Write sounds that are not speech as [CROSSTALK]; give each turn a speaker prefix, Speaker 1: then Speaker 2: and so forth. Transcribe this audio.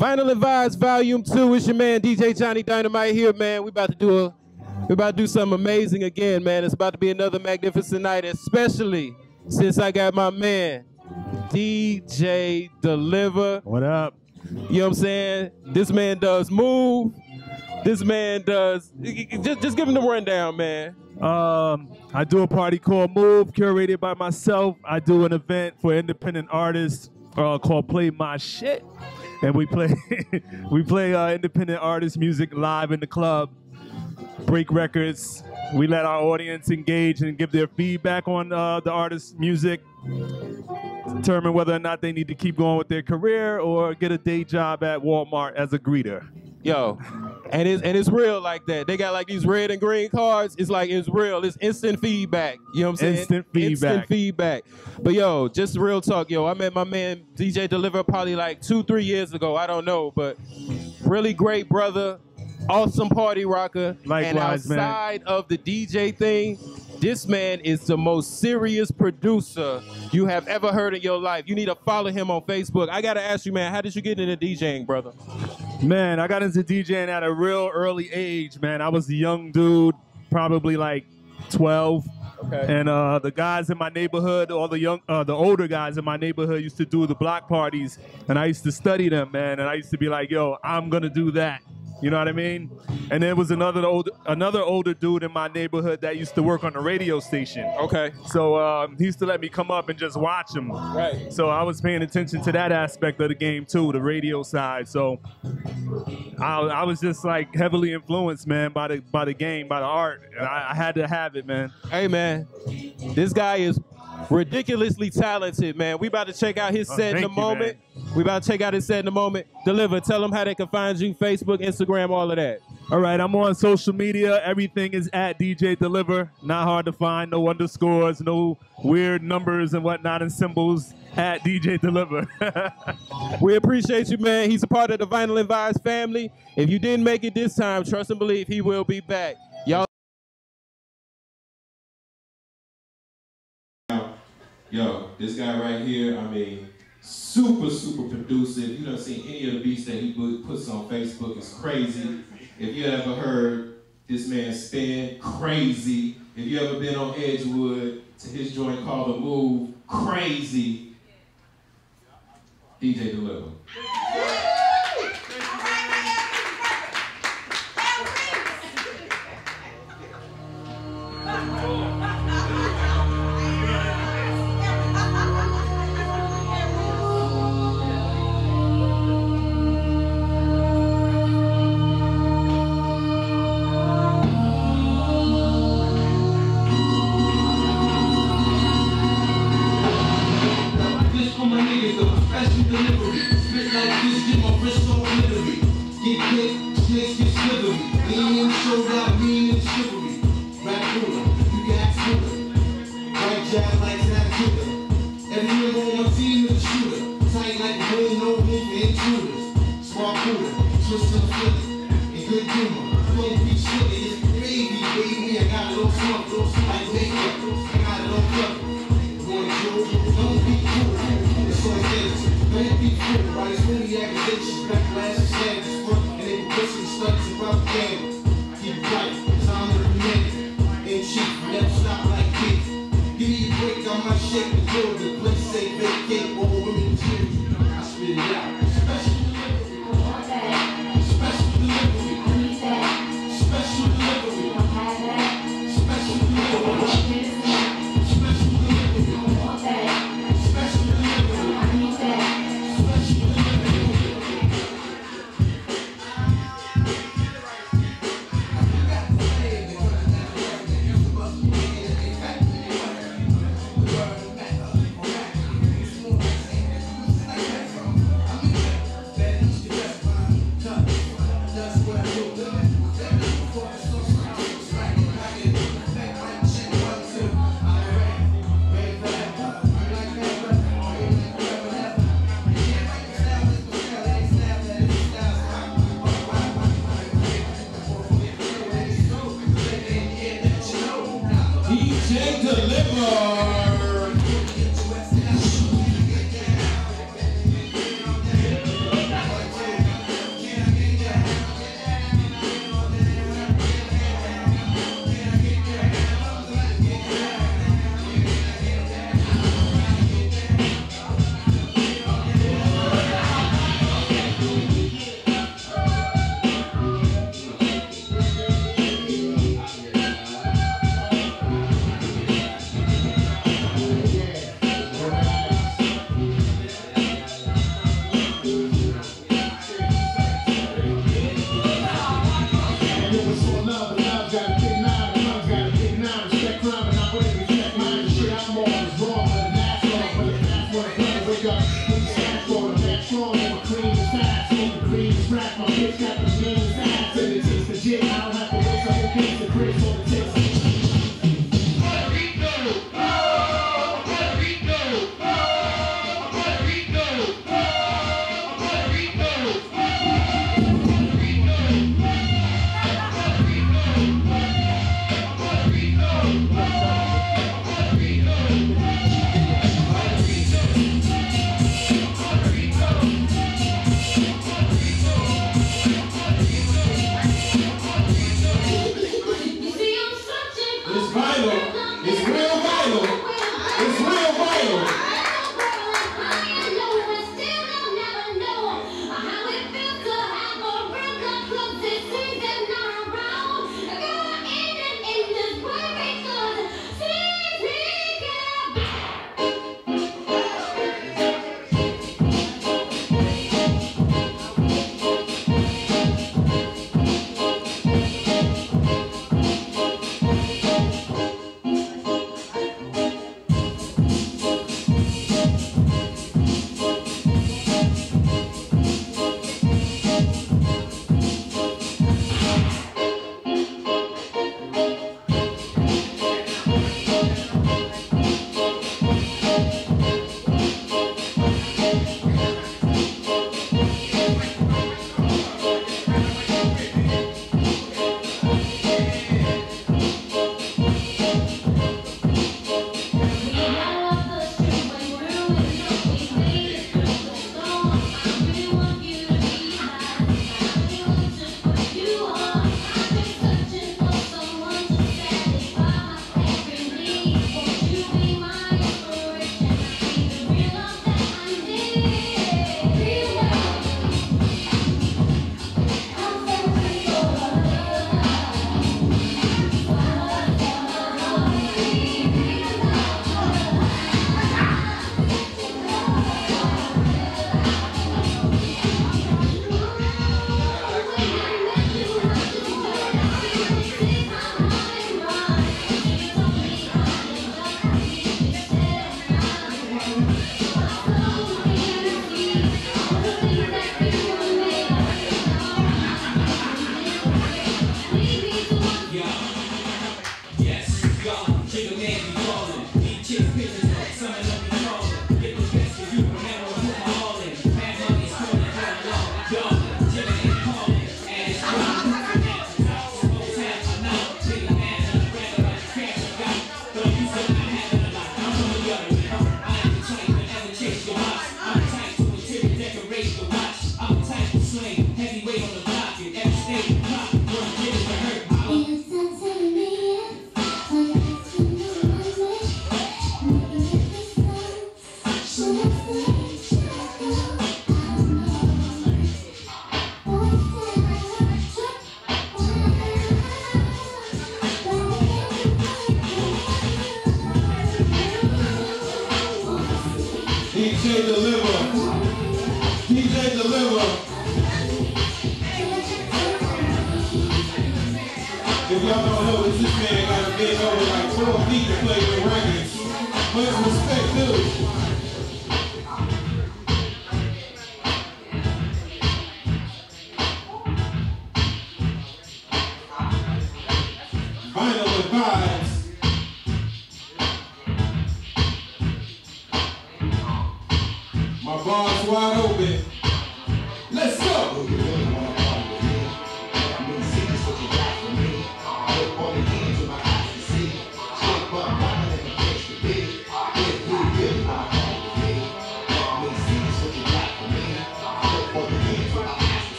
Speaker 1: Vinyl and Vibes Volume 2. It's your man DJ Johnny Dynamite here, man. We about to do a we about to do something amazing again, man. It's about to be another magnificent night, especially since I got my man, DJ Deliver.
Speaker 2: What up?
Speaker 1: You know what I'm saying? This man does move. This man does just just give him the rundown, man.
Speaker 2: Um, I do a party called Move, curated by myself. I do an event for independent artists uh, called Play My Shit, and we play [LAUGHS] we play uh, independent artist music live in the club. Break records. We let our audience engage and give their feedback on uh, the artist's music. Determine whether or not they need to keep going with their career or get a day job at Walmart as a greeter.
Speaker 1: Yo, and it's and it's real like that. They got like these red and green cards. It's like it's real. It's instant feedback. You know what I'm saying?
Speaker 2: Instant feedback.
Speaker 1: Instant feedback. But yo, just real talk. Yo, I met my man DJ Deliver probably like two, three years ago. I don't know, but really great brother, awesome party rocker. and
Speaker 2: Likewise, man.
Speaker 1: outside of the DJ thing, this man is the most serious producer you have ever heard in your life. You need to follow him on Facebook. I gotta ask you, man, how did you get into DJing, brother?
Speaker 2: Man, I got into DJing at a real early age, man. I was a young dude, probably like 12.
Speaker 1: Okay.
Speaker 2: And uh, the guys in my neighborhood, all the young, uh, the older guys in my neighborhood used to do the block parties, and I used to study them, man. And I used to be like, "Yo, I'm gonna do that." You know what I mean? And there was another old, another older dude in my neighborhood that used to work on the radio station.
Speaker 1: Okay.
Speaker 2: So um, he used to let me come up and just watch him.
Speaker 1: Right.
Speaker 2: So I was paying attention to that aspect of the game too, the radio side. So I, I was just like heavily influenced, man, by the by the game, by the art, and I, I had to have it, man.
Speaker 1: Hey man, this guy is ridiculously talented, man. We about to check out his
Speaker 2: Oh,
Speaker 1: set in a moment. We about to check out his set in a moment. Deliver. Tell them how they can find you. Facebook, Instagram, all of that.
Speaker 2: All right, I'm on social media. Everything is at DJ Deliver. Not hard to find. No underscores, no weird numbers and whatnot and symbols. At DJ Deliver. [LAUGHS]
Speaker 1: We appreciate you, man. He's a part of the Vinyl and Vibes family. If you didn't make it this time, trust and believe he will be back. Y'all. Yo, this guy right here, I mean, super, super producer. If you don't see any of the beats that he puts on Facebook, it's crazy. If you ever heard this man spin, crazy. If you ever been on Edgewood to his joint called The Move, crazy. DJ Deliver.
Speaker 3: Humor, baby, baby. I got it all smart, little like makeup. I got it all covered. Going to don't be cool. It's like this. Don't cool. Right? It's really accusations, backlash, and. Front and they pushing studies and propaganda. Keep right. Time to remain. In chief, never stop like kids. Give me a break, I might shake the building. Big deliverer. Bye.
Speaker 4: Deliver. DJ Deliver. If y'all don't know this, this man got to bend over like four feet to play the records. Much respect, dude. Vinyl and vibes. Guarubim.